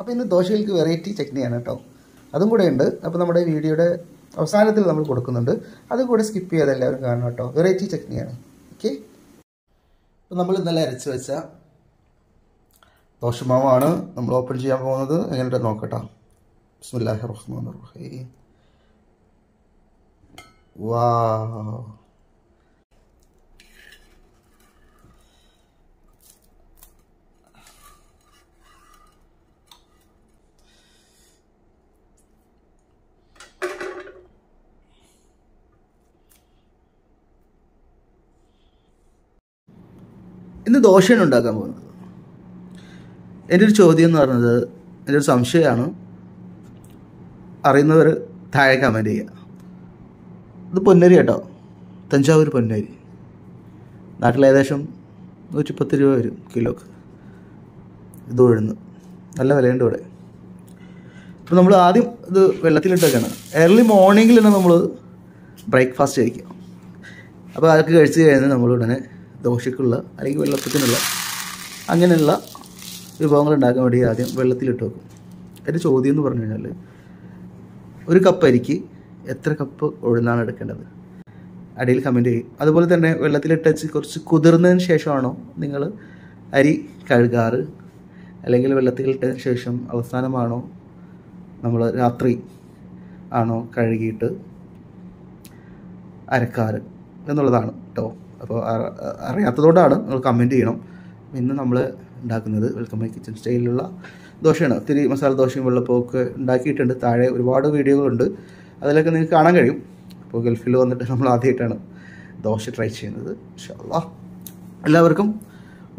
അപ്പോൾ ഇന്ന് ദോശകൾക്ക് വെറൈറ്റി ചട്നിയാണ് കേട്ടോ അതും കൂടെ ഉണ്ട്. അപ്പോൾ നമ്മുടെ വീഡിയോയുടെ അവസാനത്തിൽ നമ്മൾ കൊടുക്കുന്നുണ്ട്. അതും കൂടെ സ്കിപ്പ് ചെയ്യാതെ എല്ലാവരും കാണണം കേട്ടോ വെറൈറ്റി ചട്നിയാണ് ഓക്കെ അപ്പോൾ നമ്മൾ ഇന്നലെ അരച്ച് വെച്ച ദോശമാവാണ് നമ്മൾ ഓപ്പൺ ചെയ്യാൻ പോകുന്നത്. എങ്ങനെയുണ്ട് നോക്കട്ടോ. ബിസ്മില്ലാഹി റഹ്മാൻ റഹീം. വാ ഇന്ന് ദോശയാണ് ഉണ്ടാക്കാൻ പോകുന്നത്. എന്റെ ഒരു ചോദ്യം എന്ന് പറയുന്നത് എന്റെ ഒരു സംശയമാണ്. അറിയുന്നവർ താഴെ കമന്റ് ചെയ്യുക. ഇത് പൊന്നരി കേട്ടോ. തഞ്ചാവൂർ പൊന്നരി. നാട്ടിൽ ഏകദേശം നൂറ്റിപ്പത്ത് രൂപ വരും കിലോക്ക്. ഇത് ഉഴുന്ന്. നല്ല വിലയുണ്ട് ഇവിടെ. ഇപ്പം നമ്മൾ ആദ്യം ഇത് വെള്ളത്തിലിട്ടൊക്കെയാണ് ഏർലി മോർണിംഗിൽ തന്നെ നമ്മൾ ബ്രേക്ക്ഫാസ്റ്റ് കഴിക്കുക. അപ്പോൾ അതൊക്കെ കഴിച്ച് കഴിഞ്ഞാൽ നമ്മൾ ഉടനെ ദോശക്കുള്ള അല്ലെങ്കിൽ വെള്ളപ്പത്തിനുള്ള അങ്ങനെയുള്ള വിഭവങ്ങൾ ഉണ്ടാക്കാൻ വേണ്ടി ആദ്യം വെള്ളത്തിലിട്ട് വെക്കും. എന്റെ ചോദ്യം എന്ന് പറഞ്ഞു കഴിഞ്ഞാൽ ഒരു കപ്പ് അരിക്ക് എത്ര കപ്പ് ഉഴുന്നാണ് എടുക്കേണ്ടത്? അടിയിൽ കമന്റ് ചെയ്യും. അതുപോലെ തന്നെ വെള്ളത്തിലിട്ട് വെച്ച് കുറച്ച് കുതിർന്നതിന് ശേഷമാണോ നിങ്ങൾ അരി കഴുകാറ്? അല്ലെങ്കിൽ വെള്ളത്തിലിട്ടതിന് ശേഷം അവസാനമാണോ നമ്മൾ രാത്രി ആണോ കഴുകിയിട്ട് അരക്കാറ് എന്നുള്ളതാണ് കേട്ടോ അപ്പോൾ അറിയാത്തതുകൊണ്ടാണ് നിങ്ങൾ കമന്റ് ചെയ്യണം. ഇന്ന് നമ്മൾ ഉണ്ടാക്കുന്നത് വെൽക്കം മൈ കിച്ചൺ സ്റ്റൈലിലുള്ള ദോശയാണ്. ഒത്തിരി മസാല ദോശയും വെള്ളപ്പമൊക്കെ ഉണ്ടാക്കിയിട്ടുണ്ട്. താഴെ ഒരുപാട് വീഡിയോകളുണ്ട്. അതിലൊക്കെ നിങ്ങൾക്ക് കാണാൻ കഴിയും. അപ്പോൾ ഗൾഫിൽ വന്നിട്ട് നമ്മൾ ആദ്യമായിട്ടാണ് ദോശ ട്രൈ ചെയ്യുന്നത്. ഇൻഷാല്ലാ എല്ലാവർക്കും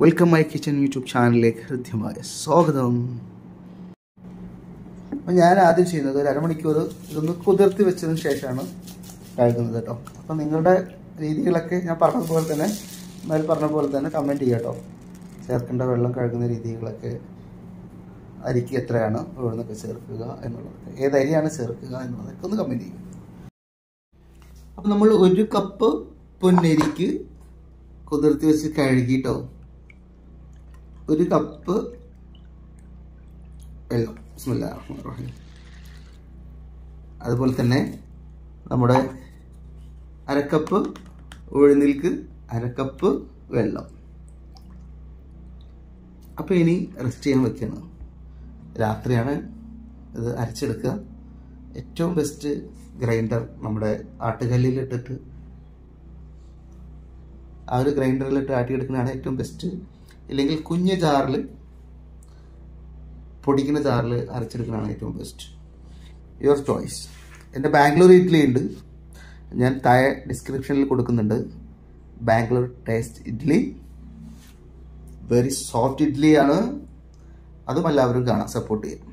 വെൽക്കം മൈ കിച്ചൺ യൂട്യൂബ് ചാനലിലേക്ക് ഹൃദ്യമായ സ്വാഗതം. അപ്പം ഞാൻ ആദ്യം ചെയ്യുന്നത് ഒരു അരമണിക്കൂർ ഇതൊന്ന് കുതിർത്തി വെച്ചതിന് ശേഷമാണ് കഴുകുന്നത് കേട്ടോ. അപ്പം നിങ്ങളുടെ രീതികളൊക്കെ ഞാൻ പറഞ്ഞതുപോലെ തന്നെ മേൽ പറഞ്ഞ പോലെ തന്നെ കമന്റ് ചെയ്യുക കേട്ടോ ചേർക്കേണ്ട വെള്ളം കഴുകുന്ന രീതികളൊക്കെ അരിക്ക് എത്രയാണ് ഇവിടുന്നൊക്കെ ചേർക്കുക എന്നുള്ളതൊക്കെ. ഏത് അരിയാണ് ചേർക്കുക എന്നുള്ളതൊക്കെ ഒന്ന് കമന്റ് ചെയ്യുക. അപ്പം നമ്മൾ ഒരു കപ്പ് പൊന്നരിക്ക് കുതിർത്തി വെച്ച് കഴുകിയിട്ടോ ഒരു കപ്പ് വെള്ളം. അതുപോലെ തന്നെ നമ്മുടെ അരക്കപ്പ് ഉഴുന്നിൽക്ക് അരക്കപ്പ് വെള്ളം. അപ്പോൾ ഇനി റെസ്റ്റ് ചെയ്യാൻ വെക്കുകയാണ് രാത്രിയാണ് ഇത് അരച്ചെടുക്കുക. ഏറ്റവും ബെസ്റ്റ് ഗ്രൈൻഡർ നമ്മുടെ ആട്ടുകല്ലിലിട്ടിട്ട് ആ ഒരു ഗ്രൈൻഡറിലിട്ട് ആട്ടിയെടുക്കുന്നതാണ് ഏറ്റവും ബെസ്റ്റ് ഇല്ലെങ്കിൽ കുഞ്ഞ് ജാറിൽ പൊടിക്കുന്ന ജാറിൽ അരച്ചെടുക്കുന്നതാണ് ഏറ്റവും ബെസ്റ്റ് യുവർ ചോയ്സ് എന്റെ ബാംഗ്ലൂർ ഇഡ്ഡലി ഉണ്ട്. ഞാൻ താഴെ ഡിസ്ക്രിപ്ഷനിൽ കൊടുക്കുന്നുണ്ട്. Bangalore taste idli very soft ഇഡ്ഡലിയാണ് അതും എല്ലാവരും കാണാൻ സപ്പോർട്ട് ചെയ്യും.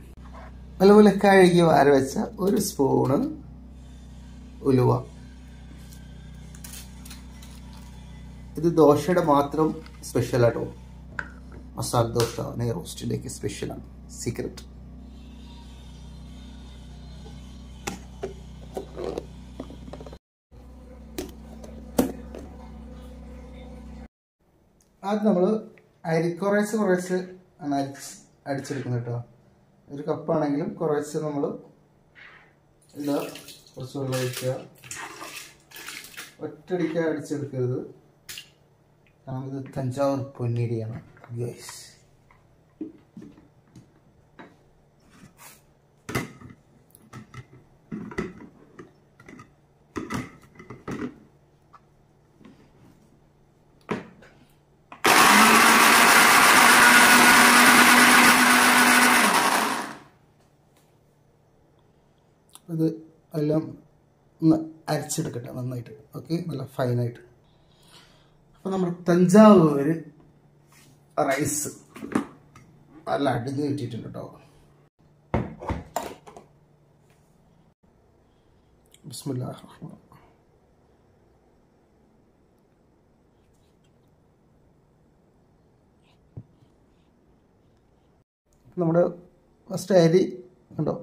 നല്ലപോലെ കഴുകി വാര വെച്ച ഒരു സ്പൂണ് ഉലുവ. ഇത് ദോശയുടെ മാത്രം സ്പെഷ്യലാട്ടോ മസാല ദോശ നെയ് റോസ്റ്റിലേക്ക് സ്പെഷ്യലാണ് സീക്രട്ട് ആദ്യം നമ്മൾ അരി കുറേശ്ശെ ആണ് അരിച്ച് അടിച്ചെടുക്കുന്നത് കേട്ടോ. ഒരു കപ്പാണെങ്കിലും കുറേശ്ശെ നമ്മൾ എന്താ കുറച്ച് വെള്ളം ഒഴിക്കുക. ഒറ്റടിക്കാൻ അടിച്ചെടുക്കരുത്. കാരണം ഇത് തഞ്ചാവൂർ പൊന്നിരിയാണ് ഗ്യാസ് ഇത് എല്ലാം ഒന്ന് അരച്ചെടുക്കട്ടെ നന്നായിട്ട്. ഓക്കെ? നല്ല ഫൈനായിട്ട്. അപ്പോൾ നമ്മൾ തഞ്ചാവൂർ റൈസ് നല്ല അടിഞ്ഞ് കിട്ടിയിട്ടുണ്ട് കേട്ടോ. നമ്മുടെ ഫസ്റ്റ് അരി ഉണ്ടോ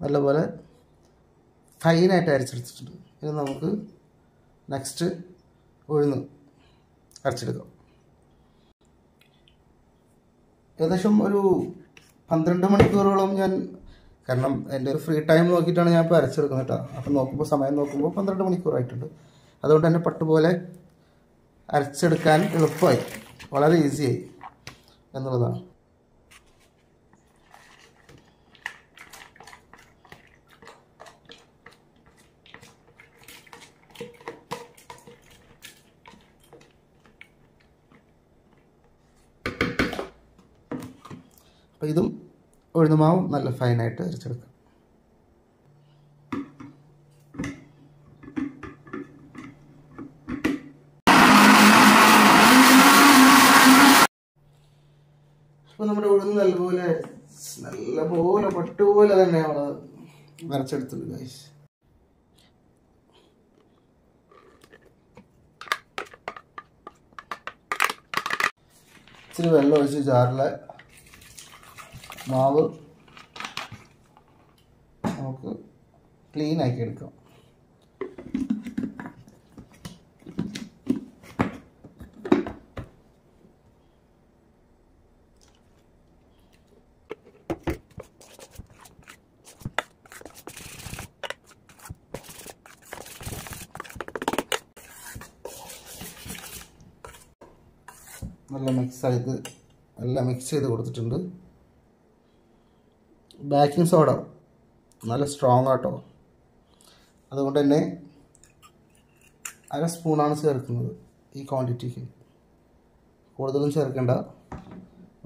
നല്ലപോലെ ഫൈനായിട്ട് അരച്ചെടുത്തിട്ടുണ്ട് ഇത് നമുക്ക് നെക്സ്റ്റ് ഉഴുന്ന് അരച്ചെടുക്കാം. ഏകദേശം ഒരു പന്ത്രണ്ട് മണിക്കൂറോളം ഞാൻ കാരണം എന്റെ ഒരു ഫ്രീ ടൈം നോക്കിയിട്ടാണ് ഞാൻ ഇപ്പോൾ അരച്ചെടുക്കുന്നത് കേട്ടോ. അപ്പം നോക്കുമ്പോൾ സമയം നോക്കുമ്പോൾ പന്ത്രണ്ട് മണിക്കൂറായിട്ടുണ്ട്. അതുകൊണ്ട് തന്നെ പട്ടുപോലെ അരച്ചെടുക്കാൻ എളുപ്പമായി. വളരെ ഈസിയായി എന്നുള്ളതാണ്. അപ്പോൾ ഇതും ഉഴുന്നുമാവും നല്ല ഫൈനായിട്ട് അരച്ചെടുക്കാം. അപ്പോൾ നമ്മുടെ ഉഴുന്ന് നല്ലപോലെ നല്ലപോലെ പട്ടുപോലെ തന്നെ നമ്മൾ വരച്ചെടുത്തുള്ളൂ ഗൈസ് ഇച്ചിരി വെള്ളം ഒഴിച്ച് ജാറിലെ മാവ് നമുക്ക് ക്ലീൻ ആക്കി എടുക്കാം. നല്ല മിക്സ് ആയത് എല്ലാം മിക്സ് ചെയ്ത് കൊടുത്തിട്ടുണ്ട്. ബേക്കിംഗ് സോഡ നല്ല സ്ട്രോങ് ആട്ടോ. അതുകൊണ്ട് തന്നെ അര സ്പൂണാണ് ചേർക്കുന്നത് ഈ ക്വാണ്ടിറ്റിക്ക് കൂടുതലും ചേർക്കേണ്ട.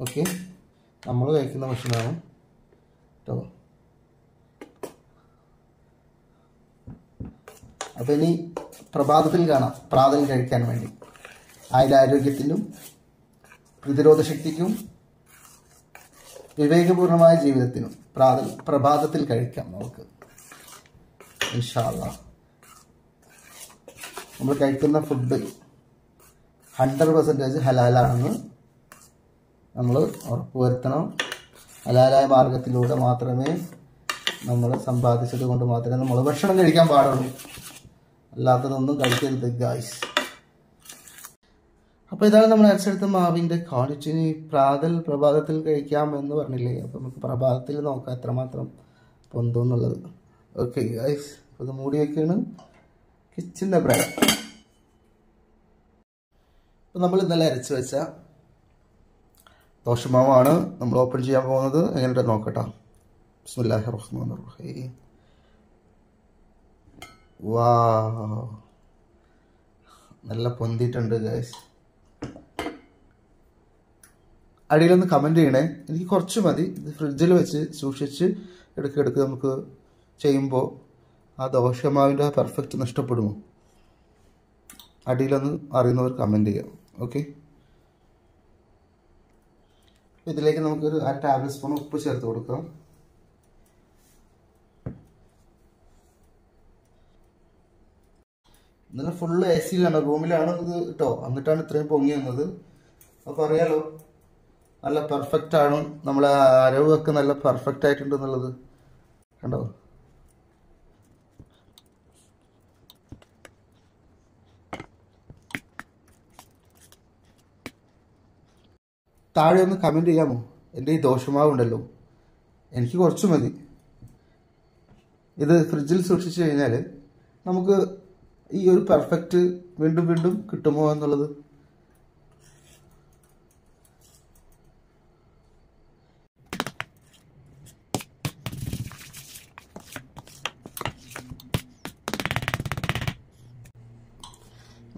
ഓക്കെ നമ്മൾ കഴിക്കുന്ന ഭക്ഷണമാണ് കേട്ടോ അപ്പോൾ ഇനി പ്രഭാതത്തിൽ കാണാം. പ്രാതൽ കഴിക്കാൻ വേണ്ടി. ആയുരാരോഗ്യത്തിനും പ്രതിരോധ ശക്തിക്കും വിവേകപൂർണമായ ജീവിതത്തിനും. പ്രഭാതത്തിൽ കഴിക്കാം നമുക്ക്. നമ്മൾ കഴിക്കുന്ന ഫുഡ് ഹൺഡ്രഡ് പെർസെന്റേജ് ഹലാലാണെന്ന് നമ്മൾ ഉറപ്പുവരുത്തണം ഹലാലായ മാർഗത്തിലൂടെ മാത്രമേ നമ്മൾ സമ്പാദിച്ചത് കൊണ്ട് മാത്രമേ നമ്മൾ ഭക്ഷണം കഴിക്കാൻ പാടുള്ളൂ. അല്ലാത്തതൊന്നും കഴിക്കരുത് ഗായ്സ് അപ്പോൾ ഇതാണ് നമ്മൾ അരച്ചെടുത്ത മാവിന്റെ ഇനി പ്രാതൽ പ്രഭാതത്തിൽ കഴിക്കാം എന്ന് പറഞ്ഞില്ലേ? അപ്പോൾ നമുക്ക് പ്രഭാതത്തിൽ നോക്കാം എത്രമാത്രം പൊന്തോന്നുള്ളത്. ഓക്കെ ഗൈസ് അപ്പോൾ ഇത് മൂടി വയ്ക്കുകയാണ് കിച്ചന്റെ പ്രായം അപ്പോൾ നമ്മൾ ഇന്നലെ അരച്ച് വെച്ച ദോശമാവാണ് നമ്മൾ ഓപ്പൺ ചെയ്യാൻ പോകുന്നത്. എങ്ങനെയുണ്ട് നോക്കട്ടോ. ബിസ്മില്ലാഹി റഹ്മാൻ റഹീം. വാ നല്ല പൊന്തിയിട്ടുണ്ട് ഗൈസ് അടിയിലൊന്ന് കമന്റ് ചെയ്യണേ. എനിക്ക് കുറച്ച് മതി. ഇത് ഫ്രിഡ്ജിൽ വെച്ച് സൂക്ഷിച്ച് ഇടയ്ക്കിടയ്ക്ക് നമുക്ക് ചെയ്യുമ്പോൾ ആ ദോശമാവിന്റെ ആ പെർഫെക്റ്റ് നഷ്ടപ്പെടുമോ? അടിയിലൊന്ന് അറിയുന്നവർ കമന്റ് ചെയ്യാം. ഓക്കെ ഇതിലേക്ക് നമുക്കൊരു അര ടേബിൾ സ്പൂൺ ഉപ്പ് ചേർത്ത് കൊടുക്കാം. ഇന്നലെ ഫുള്ള് എ സിയിലാണ് റൂമിലാണ് ഇത് കേട്ടോ എന്നിട്ടാണ് ഇത്രയും പൊങ്ങി വന്നത്. അപ്പോൾ അറിയാലോ നല്ല പെർഫെക്റ്റ് ആണ്. നമ്മളെ അരവൊക്കെ നല്ല പെർഫെക്റ്റ് ആയിട്ടുണ്ട് എന്നുള്ളത് കണ്ടോ? താഴെ ഒന്ന് കമന്റ് ചെയ്യാമോ? എന്റെ ഈ ദോഷമാവുണ്ടല്ലോ. എനിക്ക് കുറച്ച് മതി. ഇത് ഫ്രിഡ്ജിൽ സൂക്ഷിച്ചു കഴിഞ്ഞാൽ നമുക്ക് ഈ ഒരു പെർഫെക്റ്റ് വീണ്ടും വീണ്ടും കിട്ടുമോ എന്നുള്ളത്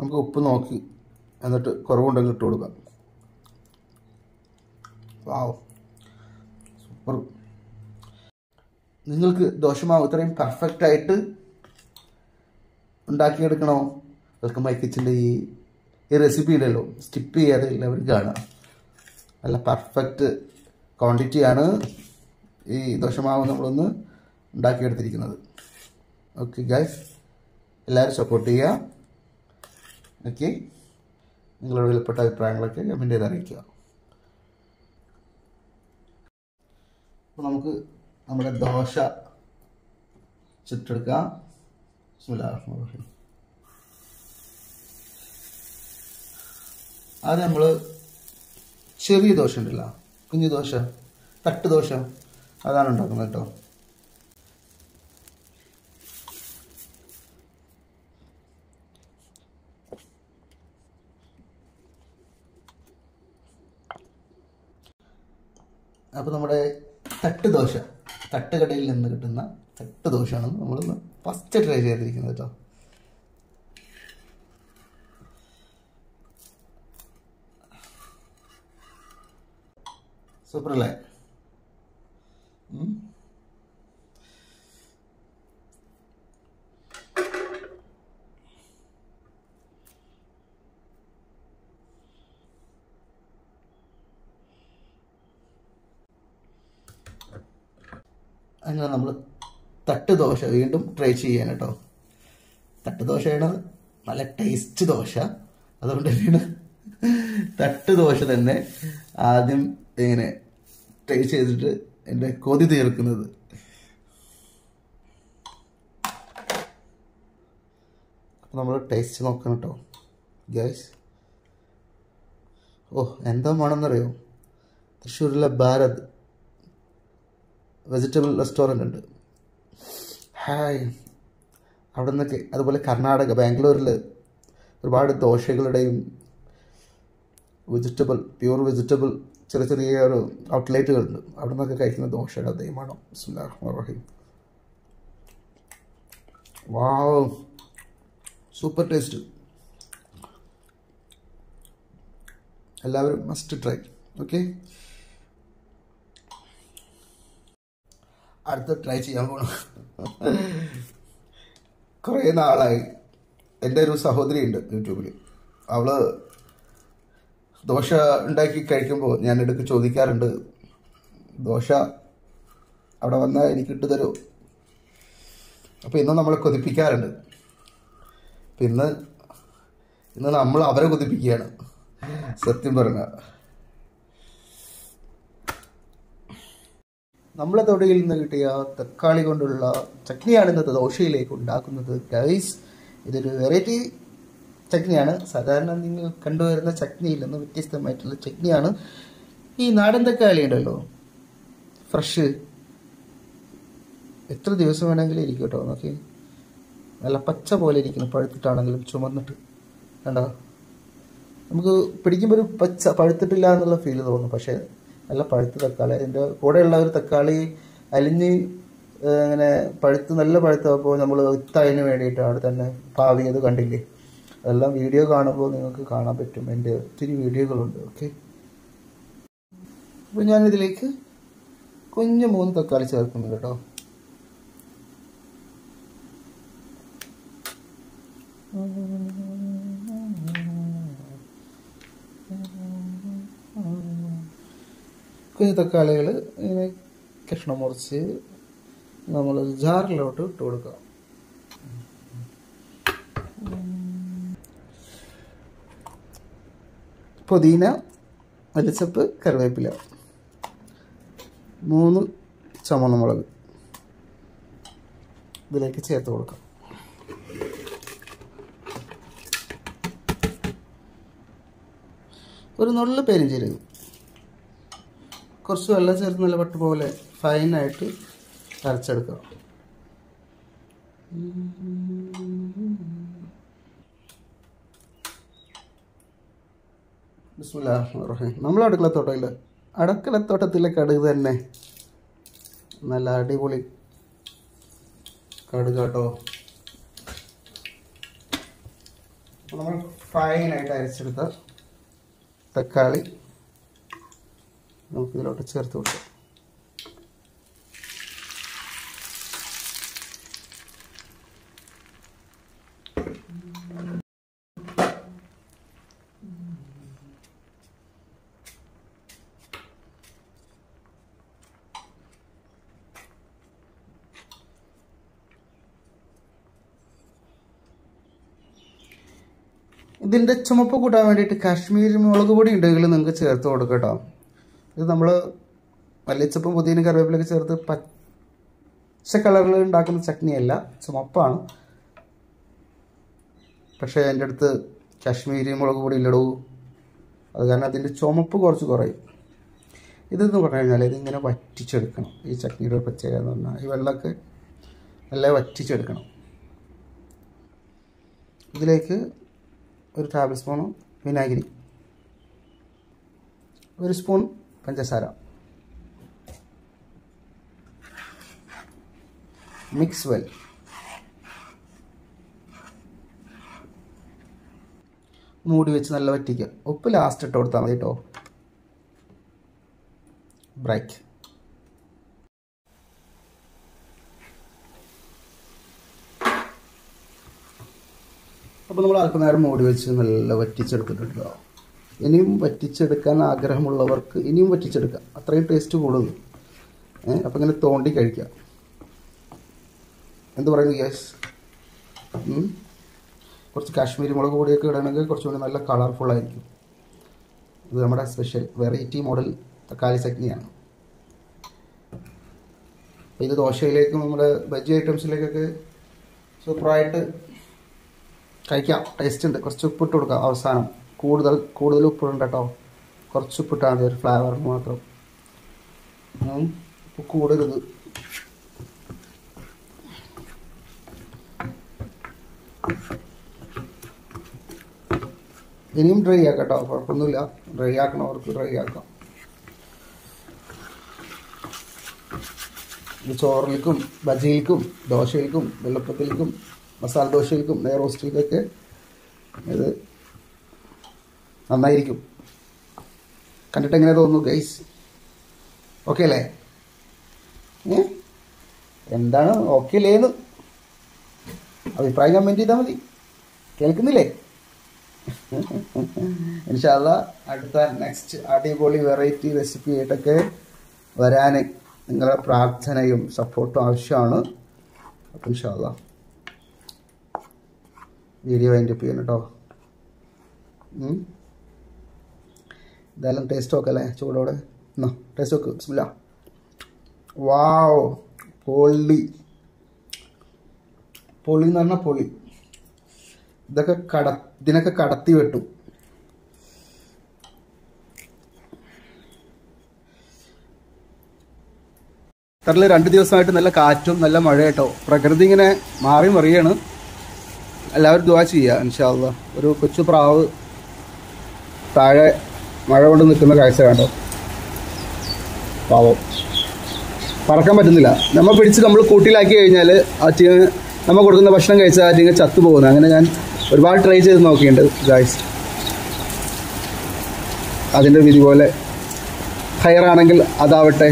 നമുക്ക് ഉപ്പ് നോക്കി എന്നിട്ട് കുറവുണ്ടെങ്കിൽ ഇട്ട് കൊടുക്കാം. വാവ്. സൂപ്പർ. നിങ്ങൾക്ക് ദോശമാവ് ഇത്രയും പെർഫെക്റ്റ് ആയിട്ട് ഉണ്ടാക്കിയെടുക്കണോ? വെൽക്കം മൈ കിച്ചന്റെ ഈ ഈ റെസിപ്പി ഉണ്ടല്ലോ സ്റ്റിപ്പ് ചെയ്യാതെ എല്ലാവരും കാണാം നല്ല പെർഫെക്റ്റ് ക്വാണ്ടിറ്റിയാണ് ഈ ദോശമാവ് നമ്മളൊന്ന് ഉണ്ടാക്കിയെടുത്തിരിക്കുന്നത്. ഓക്കെ ഗൈസ് എല്ലാവരും സപ്പോർട്ട് ചെയ്യുക. ഓക്കെ? നിങ്ങളുടെ വിലപ്പെട്ട അഭിപ്രായങ്ങളൊക്കെ കമന്റ് ചെയ്ത് അറിയിക്കുക. അപ്പോൾ നമുക്ക് നമ്മുടെ ദോശ ചുറ്റെടുക്കാം അത് നമ്മൾ ചെറിയ ദോശ ഉണ്ടല്ലോ. കുഞ്ഞു ദോശ തട്ട് ദോശ അതാണ് ഉണ്ടാക്കുന്നത് കേട്ടോ. അപ്പോൾ നമ്മുടെ തട്ട് ദോശ തട്ടുകടയിൽ നിന്ന് കിട്ടുന്ന തട്ട് ദോശയാണ് നമ്മൾ ഫസ്റ്റ് ട്രൈ ചെയ്തിരിക്കുന്നത് കേട്ടോ. സൂപ്പർ അല്ലേ അങ്ങനെ നമ്മൾ തട്ട് ദോശ വീണ്ടും ട്രൈ ചെയ്യാൻ കേട്ടോ. തട്ട് ദോശയാണ് നല്ല ടേസ്റ്റ് ദോശ. അതുകൊണ്ട് തന്നെയാണ് തട്ട് ദോശ തന്നെ ആദ്യം ഇങ്ങനെ ട്രൈ ചെയ്തിട്ട് എന്റെ കൊതി തീർക്കുന്നത്. അപ്പം നമ്മൾ ടേസ്റ്റ് നോക്കണം കേട്ടോ. ഗ്യാസ് ഓ എന്താ വേണമെന്നറിയോ? തൃശ്ശൂരിലെ ഭാരത്. വെജിറ്റബിൾ റെസ്റ്റോറന്റ് ഉണ്ട് ഹായ്. അവിടെ നിന്നൊക്കെ അതുപോലെ കർണാടക ബാംഗ്ലൂരിൽ ഒരുപാട് ദോശകളുടെയും വെജിറ്റബിൾ പ്യൂർ വെജിറ്റബിൾ ചെറിയ ചെറിയ ഒരു ഔട്ട്ലെറ്റുകളുണ്ട്. അവിടെ നിന്നൊക്കെ കഴിക്കുന്ന ദോശയുടെ ദൈവമാണോ റഹീം വാവ്. Super taste. എല്ലാവരും മസ്റ്റ് ട്രൈ. ഓക്കെ? അടുത്ത ട്രൈ ചെയ്യാൻ പോകണം കുറേ നാളായി. എന്റെ ഒരു സഹോദരി ഉണ്ട് യൂട്യൂബിൽ അവൾ ദോശ ഉണ്ടാക്കി കഴിക്കുമ്പോൾ ഞാൻ ഇടയ്ക്ക് ചോദിക്കാറുണ്ട് ദോശ അവിടെ വന്നാൽ എനിക്ക് ഇട്ട് തരുമോ അപ്പോൾ ഇന്ന് നമ്മളെ കൊതിപ്പിക്കാറുണ്ട്. അപ്പം ഇന്ന് ഇന്ന് നമ്മൾ അവരെ കൊതിപ്പിക്കുകയാണ്. സത്യം പറഞ്ഞ. നമ്മളെ തൊടിയിൽ നിന്ന് കിട്ടിയ തക്കാളി കൊണ്ടുള്ള ചട്നിയാണ് ഇന്നത്തെ ദോശയിലേക്ക് ഉണ്ടാക്കുന്നത്. ഗൈസ് ഇതൊരു വെറൈറ്റി ചട്നിയാണ്. സാധാരണ നിങ്ങൾ കണ്ടുവരുന്ന ചട്നിയിൽ നിന്ന് വ്യത്യസ്തമായിട്ടുള്ള ചട്നിയാണ്. ഈ നാടൻ തക്കാളി ഉണ്ടല്ലോ ഫ്രഷ് എത്ര ദിവസം വേണമെങ്കിലും ഇരിക്കും കേട്ടോ നോക്കി നല്ല പച്ച പോലെ ഇരിക്കുന്നു പഴുത്തിട്ടാണെങ്കിലും ചുമന്നിട്ട്. കണ്ടോ? നമുക്ക് പിടിക്കുമ്പോൾ ഒരു പച്ച പഴുത്തിട്ടില്ല എന്നുള്ള ഫീൽ തോന്നുന്നു പക്ഷേ നല്ല പഴുത്ത തക്കാളി. അതിന്റെ കൂടെയുള്ള ഒരു തക്കാളി അലിഞ്ഞ് അങ്ങനെ പഴുത്ത് നല്ല പഴുത്തപ്പോൾ നമ്മൾ വിത്തതിന് വേണ്ടിയിട്ട് അവിടെ തന്നെ പാവിയത് കണ്ടില്ലേ? അതെല്ലാം വീഡിയോ കാണുമ്പോൾ നിങ്ങൾക്ക് കാണാൻ പറ്റും. എന്റെ ഒത്തിരി വീഡിയോകളുണ്ട്. ഓക്കെ. അപ്പോൾ ഞാനിതിലേക്ക് കുഞ്ഞു മൂന്ന് തക്കാളി ചേർക്കുന്നു കേട്ടോ. കുഞ്ഞു തക്കാളികൾ ഇങ്ങനെ കഷ്ണം മുറിച്ച് നമ്മൾ ജാറിലോട്ട് ഇട്ട് കൊടുക്കാം പുതിന വലിച്ചപ്പ് കറിവേപ്പില. മൂന്ന് ചുമന്ന മുളക്. ഇതിലേക്ക് ചേർത്ത് കൊടുക്കാം. ഒരു നുള്ളു പെരിഞ്ചീരകം. കുറച്ച് വെള്ളം ചേർത്ത് നല്ല പട്ട് പോലെ ഫൈനായിട്ട് ബിസ്മില്ലാഹിർറഹ്മാനിർറഹീം. നമ്മൾ അടുക്കളത്തോട്ടമില്ല. അടുക്കളത്തോട്ടത്തിലെ കടുക് തന്നെ. നല്ല അടിപൊളി കടുക് കേട്ടോ. നമ്മൾ ഫൈനായിട്ട് അരച്ചെടുത്ത തക്കാളി. നമുക്ക് ഇതിലോട്ട് ചേർത്ത് കൊടുക്കാം. ഇതിന്റെ ചുമപ്പ് കൂട്ടാൻ വേണ്ടിയിട്ട് കാശ്മീരി മുളക് പൊടി ഉണ്ടെങ്കിൽ നിങ്ങൾക്ക് ചേർത്ത് കൊടുക്കാം കേട്ടോ. ഇത് നമ്മൾ മല്ലിച്ചപ്പും പുതിയനും കറിവേപ്പിലൊക്കെ ചേർത്ത് പച്ച കളറിൽ ഉണ്ടാക്കുന്ന ചട്നിയല്ല ചുമപ്പാണ്. പക്ഷേ എന്റെ അടുത്ത് കാശ്മീരി മുളക് പൊടി ഇല്ലടൂ. അത് കാരണം അതിന്റെ ചുമപ്പ് കുറച്ച് കുറയും. ഇതെന്ന് പറഞ്ഞു കഴിഞ്ഞാൽ ഇതിങ്ങനെ വറ്റിച്ചെടുക്കണം. ഈ ചട്നിയുടെ ഒരു എന്ന് പറഞ്ഞാൽ ഈ വെള്ളമൊക്കെ നല്ല വറ്റിച്ചെടുക്കണം. ഇതിലേക്ക് ഒരു ടേബിൾ സ്പൂൺ വിനാഗിരി. ഒരു സ്പൂൺ പഞ്ചസാര. മിക്സ് വെൽ മൂടി വെച്ച് നല്ല വറ്റിക്കുക. ഉപ്പ് ലാസ്റ്റ് ഇട്ട് കൊടുത്താൽ മതി കേട്ടോ ബ്രേക്ക് അപ്പോൾ നമ്മൾ അല്പനേരം മൂടി വെച്ച് നല്ല വറ്റിച്ചെടുത്തിട്ടുണ്ടോ ഇനിയും വറ്റിച്ചെടുക്കാൻ ആഗ്രഹമുള്ളവർക്ക് ഇനിയും വറ്റിച്ചെടുക്കാം. അത്രയും ടേസ്റ്റ് കൂടുന്നു. അപ്പം ഇങ്ങനെ തോണ്ടി കഴിക്കാം. എന്ത് പറയുന്നു ഗ്യാസ് കുറച്ച് കാശ്മീരി മുളക് പൊടിയൊക്കെ ഇടണമെങ്കിൽ കുറച്ചുകൂടി നല്ല കളർഫുൾ ആയിരിക്കും. ഇത് നമ്മുടെ സ്പെഷ്യൽ വെറൈറ്റി മോഡൽ തക്കാളി ചട്നിയാണ്. ഇത് ദോശയിലേക്കും നമ്മുടെ ബജ്ജി ഐറ്റംസിലേക്കൊക്കെ സൂപ്പറായിട്ട് കഴിക്കാം. ടേസ്റ്റ് ഉണ്ട്. കുറച്ച് ഉപ്പിട്ട് കൊടുക്കാം. അവസാനം. കൂടുതൽ കൂടുതൽ ഉപ്പിടണ്ട കേട്ടോ കുറച്ച് ഉപ്പിട്ടാൽ മതി ഒരു ഫ്ലേവറിന് മാത്രം. ഉപ്പ് കൂടരുത്. ഇനിയും ഡ്രൈ ആക്കാം കേട്ടോ കുഴപ്പമൊന്നുമില്ല ഡ്രൈ ആക്കണവർക്ക് ഡ്രൈ ആക്കാം. ഇത് ചോറിലേക്കും ബജിയിലേക്കും ദോശയിലേക്കും വെള്ളപ്പത്തിലേക്കും മസാല ദോശയിലേക്കും നെയ്റോസ്റ്റിലേക്കൊക്കെ ഇത് നന്നായിരിക്കും. കണ്ടിട്ട് എങ്ങനെ തോന്നുന്നു ഗൈസ് ഓക്കെ അല്ലേ? എന്താണ്? ഓക്കെ അല്ലേന്ന് അഭിപ്രായം കമന്റ് ചെയ്താൽ മതി. കേൾക്കുന്നില്ലേ? ഇൻഷാല്ല അടുത്ത നെക്സ്റ്റ് അടിപൊളി വെറൈറ്റി റെസിപ്പി ആയിട്ടൊക്കെ വരാൻ നിങ്ങളുടെ പ്രാർത്ഥനയും സപ്പോർട്ടും ആവശ്യമാണ്. അപ്പം ഇൻഷാല്ല വീഡിയോ അതിന്റെ ചെയ്യണം കേട്ടോ എന്തായാലും ടേസ്റ്റ് നോക്കല്ലേ ചൂടോടെ. എന്നാ ടേസ്റ്റ് നോക്ക്. ബിസ്മില്ല. വാവ്. പൊള്ളി. പൊളി എന്ന് പറഞ്ഞാൽ പൊളി ഇതൊക്കെ കട ഇതിനൊക്കെ കടത്തി വെട്ടും. ഖത്തറിൽ രണ്ട് ദിവസമായിട്ട് നല്ല കാറ്റും നല്ല മഴ കേട്ടോ പ്രകൃതി ഇങ്ങനെ മാറി മറിയാണ്. എല്ലാവരും ദുവാ ചെയ്യുക ഇൻഷാല്ല ഒരു കൊച്ചു പ്രാവ് താഴെ മഴ കൊണ്ട് നിൽക്കുന്ന കാഴ്ച കണ്ടോ? പാവം. പറക്കാൻ പറ്റുന്നില്ല. നമ്മൾ പിടിച്ച് നമ്മൾ കൂട്ടിലാക്കി കഴിഞ്ഞാൽ ആ ടീ നമ്മൾ കൊടുക്കുന്ന ഭക്ഷണം കഴിച്ചാൽ ആ ചീങ്ങ ചത്തു പോകുന്നത് അങ്ങനെ ഞാൻ ഒരുപാട് ട്രൈ ചെയ്ത് നോക്കിയിട്ടുണ്ട് ഗായ്സ് അതിന്റെ വിധി പോലെ ഹയറാണെങ്കിൽ അതാവട്ടെ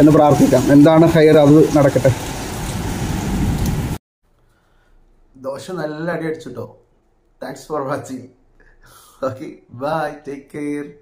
എന്ന് പ്രാർത്ഥിക്കാം. എന്താണ് ഹയർ അത് നടക്കട്ടെ. ദോശ നല്ല അടി അടിച്ചിട്ടോ. Thanks for watching Ok, bye. Take care.